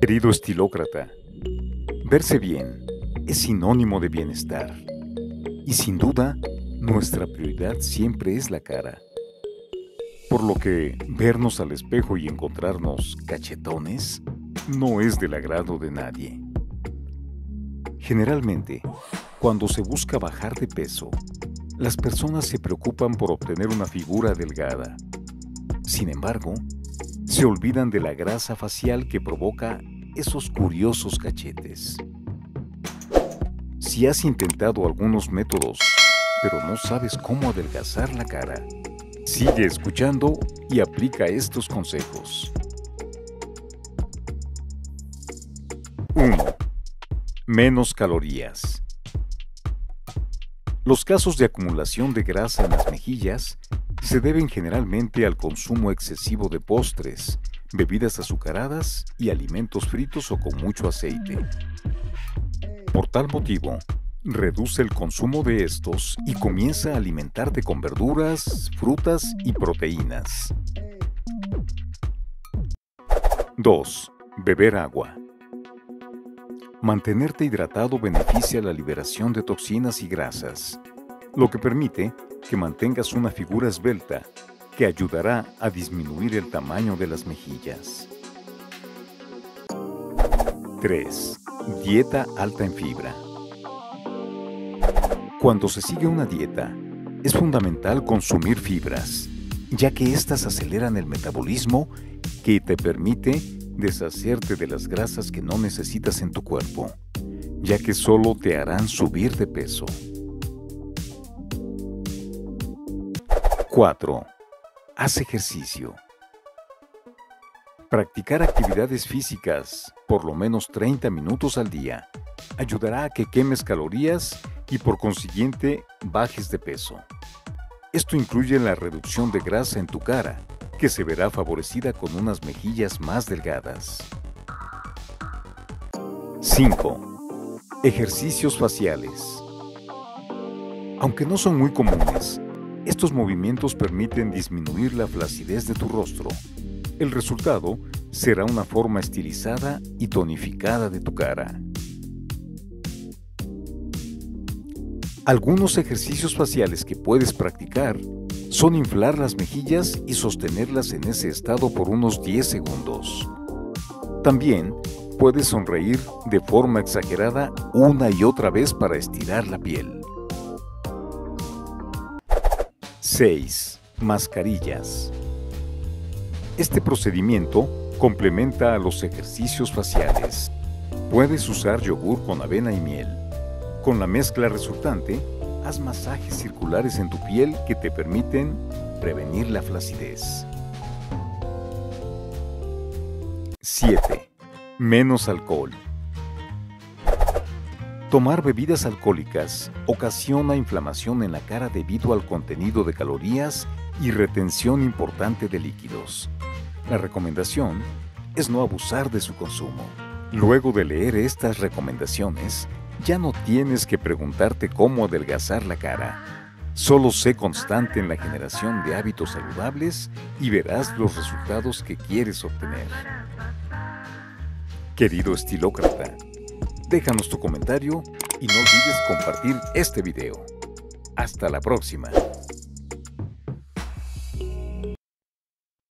Querido estilócrata, verse bien es sinónimo de bienestar y sin duda nuestra prioridad siempre es la cara. Por lo que vernos al espejo y encontrarnos cachetones no es del agrado de nadie. Generalmente, cuando se busca bajar de peso, las personas se preocupan por obtener una figura delgada. Sin embargo, se olvidan de la grasa facial que provoca esos curiosos cachetes. Si has intentado algunos métodos, pero no sabes cómo adelgazar la cara, sigue escuchando y aplica estos consejos. 1. Menos calorías. Los casos de acumulación de grasa en las mejillas se deben generalmente al consumo excesivo de postres, bebidas azucaradas y alimentos fritos o con mucho aceite. Por tal motivo, reduce el consumo de estos y comienza a alimentarte con verduras, frutas y proteínas. 2. Beber agua. Mantenerte hidratado beneficia la liberación de toxinas y grasas, lo que permite que mantengas una figura esbelta que ayudará a disminuir el tamaño de las mejillas. 3. Dieta alta en fibra. Cuando se sigue una dieta, es fundamental consumir fibras, ya que éstas aceleran el metabolismo que te permite deshacerte de las grasas que no necesitas en tu cuerpo, ya que solo te harán subir de peso. 4. Haz ejercicio. Practicar actividades físicas por lo menos 30 minutos al día ayudará a que quemes calorías y por consiguiente bajes de peso. Esto incluye la reducción de grasa en tu cara, que se verá favorecida con unas mejillas más delgadas. 5. Ejercicios faciales. Aunque no son muy comunes, estos movimientos permiten disminuir la flacidez de tu rostro. El resultado será una forma estilizada y tonificada de tu cara. Algunos ejercicios faciales que puedes practicar son inflar las mejillas y sostenerlas en ese estado por unos 10 segundos. También puedes sonreír de forma exagerada una y otra vez para estirar la piel. 6. Mascarillas. Este procedimiento complementa a los ejercicios faciales. Puedes usar yogur con avena y miel. Con la mezcla resultante, haz masajes circulares en tu piel que te permiten prevenir la flacidez. 7. Menos alcohol. Tomar bebidas alcohólicas ocasiona inflamación en la cara debido al contenido de calorías y retención importante de líquidos. La recomendación es no abusar de su consumo. Luego de leer estas recomendaciones, ya no tienes que preguntarte cómo adelgazar la cara. Solo sé constante en la generación de hábitos saludables y verás los resultados que quieres obtener. Querido estilócrata, Déjanos tu comentario y no olvides compartir este video. Hasta la próxima.